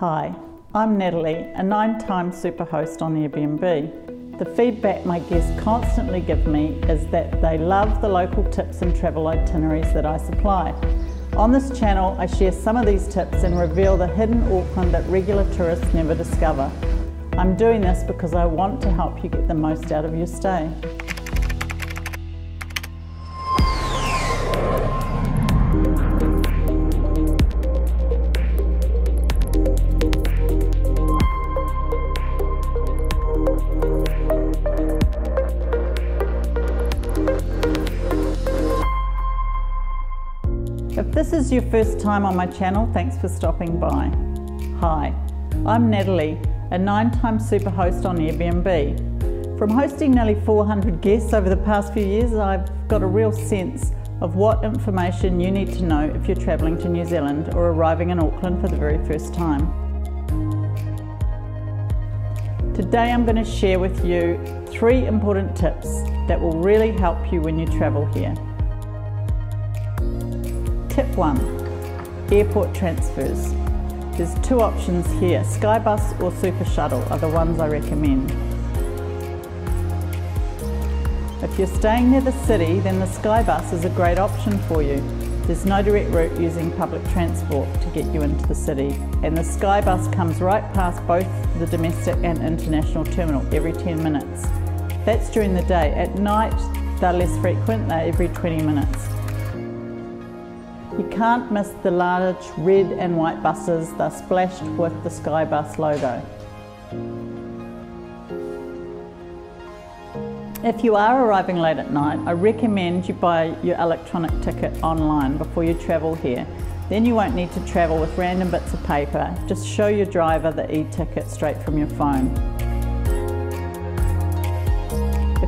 Hi, I'm Natalie, a nine time superhost on Airbnb. The feedback my guests constantly give me is that they love the local tips and travel itineraries that I supply. On this channel, I share some of these tips and reveal the hidden Auckland that regular tourists never discover. I'm doing this because I want to help you get the most out of your stay. This is your first time on my channel, thanks for stopping by. Hi, I'm Natalie, a nine-time superhost on Airbnb. From hosting nearly 400 guests over the past few years, I've got a real sense of what information you need to know if you're travelling to New Zealand or arriving in Auckland for the very first time. Today I'm going to share with you three important tips that will really help you when you travel here. Tip 1 Airport transfers. There's two options here Skybus or Super Shuttle are the ones I recommend. If you're staying near the city, then the Skybus is a great option for you. There's no direct route using public transport to get you into the city, and the Skybus comes right past both the domestic and international terminal every 10 minutes. That's during the day. At night, they're less frequent, they're every 20 minutes. You can't miss the large red and white buses, they're splashed with the Skybus logo. If you are arriving late at night, I recommend you buy your electronic ticket online before you travel here. Then you won't need to travel with random bits of paper. Just show your driver the e-ticket straight from your phone.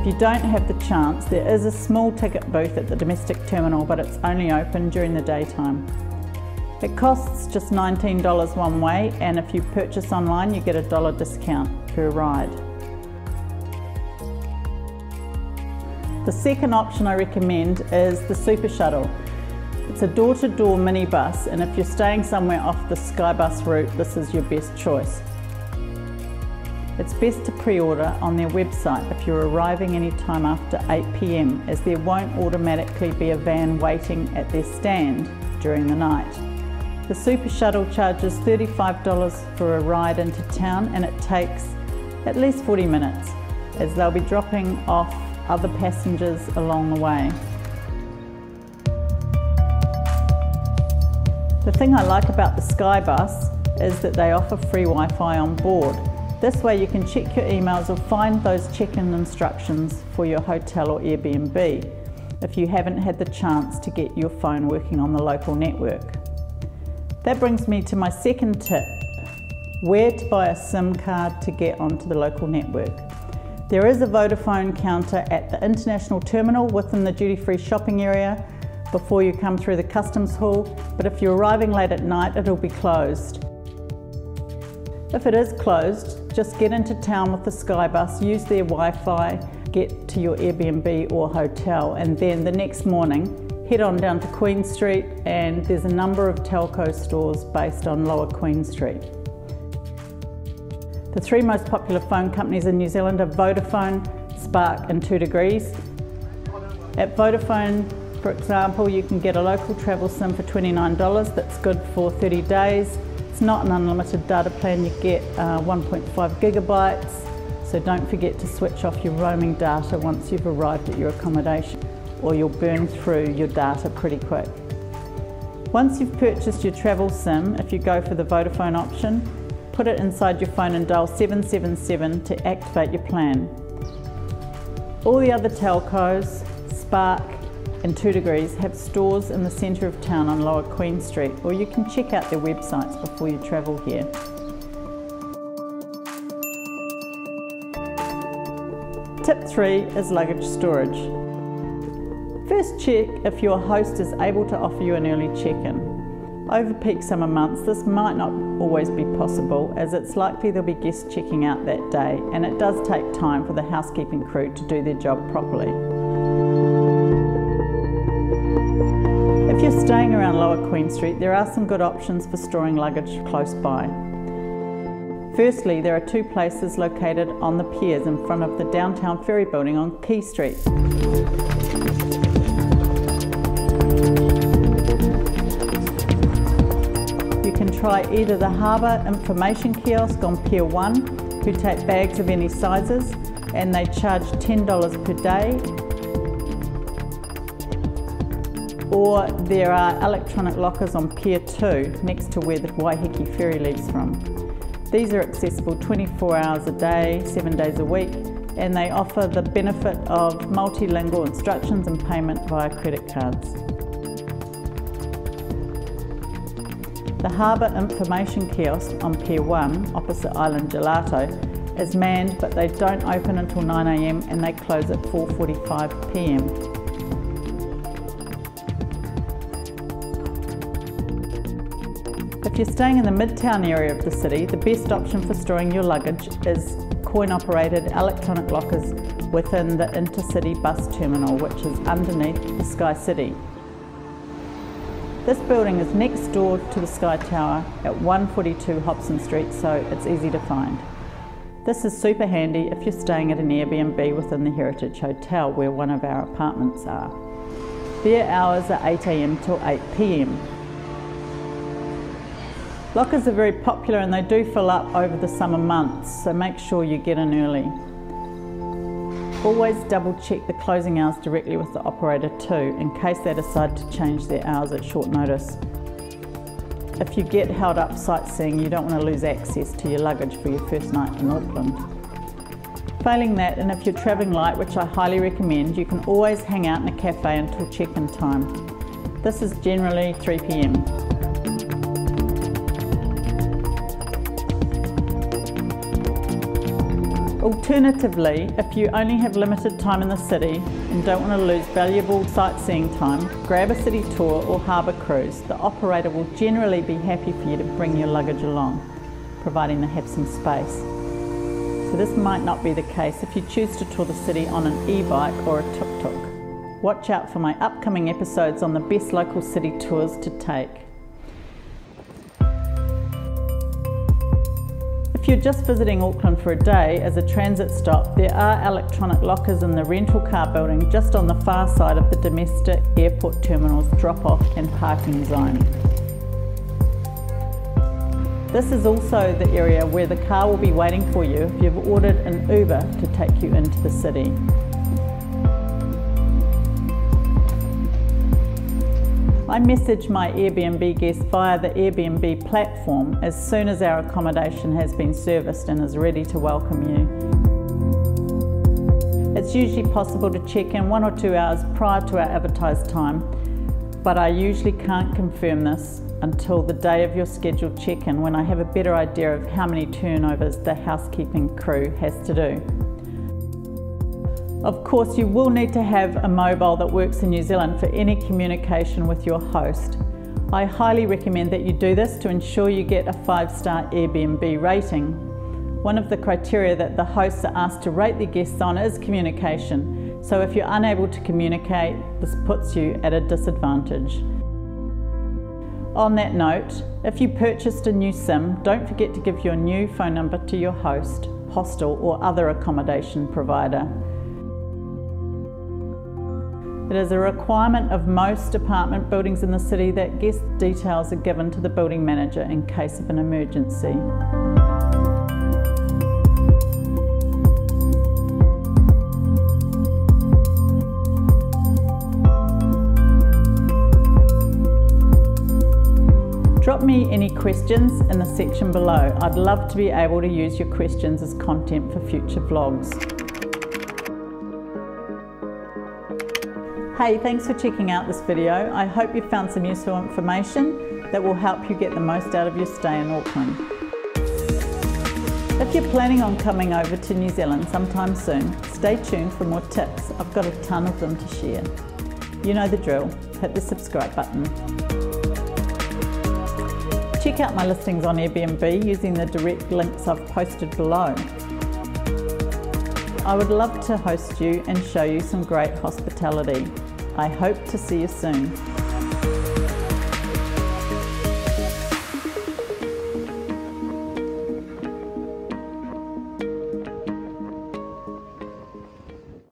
If you don't have the chance, there is a small ticket booth at the domestic terminal, but it's only open during the daytime. It costs just $19 one way, and if you purchase online, you get a dollar discount per ride. The second option I recommend is the Super Shuttle. It's a door-to-door -door minibus, and if you're staying somewhere off the Skybus route, this is your best choice. It's best to pre-order on their website if you're arriving any time after 8pm as there won't automatically be a van waiting at their stand during the night. The Super Shuttle charges $35 for a ride into town and it takes at least 40 minutes as they'll be dropping off other passengers along the way. The thing I like about the Skybus is that they offer free Wi-Fi on board this way you can check your emails or find those check-in instructions for your hotel or Airbnb if you haven't had the chance to get your phone working on the local network. That brings me to my second tip, where to buy a SIM card to get onto the local network. There is a Vodafone counter at the international terminal within the duty-free shopping area before you come through the customs hall, but if you're arriving late at night, it'll be closed. If it is closed, just get into town with the Skybus, use their Wi-Fi, get to your Airbnb or hotel, and then the next morning, head on down to Queen Street and there's a number of telco stores based on Lower Queen Street. The three most popular phone companies in New Zealand are Vodafone, Spark and 2 Degrees. At Vodafone, for example, you can get a local travel SIM for $29 that's good for 30 days it's not an unlimited data plan, you get uh, 1.5 gigabytes, so don't forget to switch off your roaming data once you've arrived at your accommodation or you'll burn through your data pretty quick. Once you've purchased your travel SIM, if you go for the Vodafone option, put it inside your phone and dial 777 to activate your plan. All the other telcos, Spark, and 2 Degrees have stores in the centre of town on Lower Queen Street, or you can check out their websites before you travel here. Tip 3 is luggage storage. First check if your host is able to offer you an early check-in. Over peak summer months, this might not always be possible as it's likely there'll be guests checking out that day and it does take time for the housekeeping crew to do their job properly. Staying around Lower Queen Street, there are some good options for storing luggage close by. Firstly, there are two places located on the piers in front of the downtown ferry building on Quay Street. You can try either the Harbour Information Kiosk on Pier 1, who take bags of any sizes, and they charge $10 per day. Or there are electronic lockers on Pier 2, next to where the Waiheke ferry leaves from. These are accessible 24 hours a day, seven days a week, and they offer the benefit of multilingual instructions and payment via credit cards. The Harbour Information Kiosk on Pier 1, opposite Island Gelato, is manned but they don't open until 9am and they close at 4.45pm. you're staying in the midtown area of the city, the best option for storing your luggage is coin-operated electronic lockers within the Intercity bus terminal, which is underneath the Sky City. This building is next door to the Sky Tower at 142 Hobson Street, so it's easy to find. This is super handy if you're staying at an Airbnb within the Heritage Hotel where one of our apartments are. Their hours are 8am till 8pm. Lockers are very popular and they do fill up over the summer months, so make sure you get in early. Always double check the closing hours directly with the operator too, in case they decide to change their hours at short notice. If you get held up sightseeing, you don't want to lose access to your luggage for your first night in Auckland. Failing that, and if you're travelling light, which I highly recommend, you can always hang out in a cafe until check-in time. This is generally 3pm. Alternatively, if you only have limited time in the city and don't want to lose valuable sightseeing time, grab a city tour or harbour cruise. The operator will generally be happy for you to bring your luggage along, providing they have some space. So this might not be the case if you choose to tour the city on an e-bike or a tuk-tuk. Watch out for my upcoming episodes on the best local city tours to take. You're just visiting Auckland for a day as a transit stop, there are electronic lockers in the rental car building just on the far side of the domestic airport terminal's drop-off and parking zone. This is also the area where the car will be waiting for you if you've ordered an Uber to take you into the city. I message my Airbnb guests via the Airbnb platform as soon as our accommodation has been serviced and is ready to welcome you. It's usually possible to check in one or two hours prior to our advertised time, but I usually can't confirm this until the day of your scheduled check-in when I have a better idea of how many turnovers the housekeeping crew has to do. Of course, you will need to have a mobile that works in New Zealand for any communication with your host. I highly recommend that you do this to ensure you get a five-star Airbnb rating. One of the criteria that the hosts are asked to rate their guests on is communication. So if you're unable to communicate, this puts you at a disadvantage. On that note, if you purchased a new SIM, don't forget to give your new phone number to your host, hostel or other accommodation provider. It is a requirement of most apartment buildings in the city that guest details are given to the building manager in case of an emergency. Drop me any questions in the section below. I'd love to be able to use your questions as content for future vlogs. Hey, thanks for checking out this video. I hope you found some useful information that will help you get the most out of your stay in Auckland. If you're planning on coming over to New Zealand sometime soon, stay tuned for more tips. I've got a ton of them to share. You know the drill, hit the subscribe button. Check out my listings on Airbnb using the direct links I've posted below. I would love to host you and show you some great hospitality. I hope to see you soon.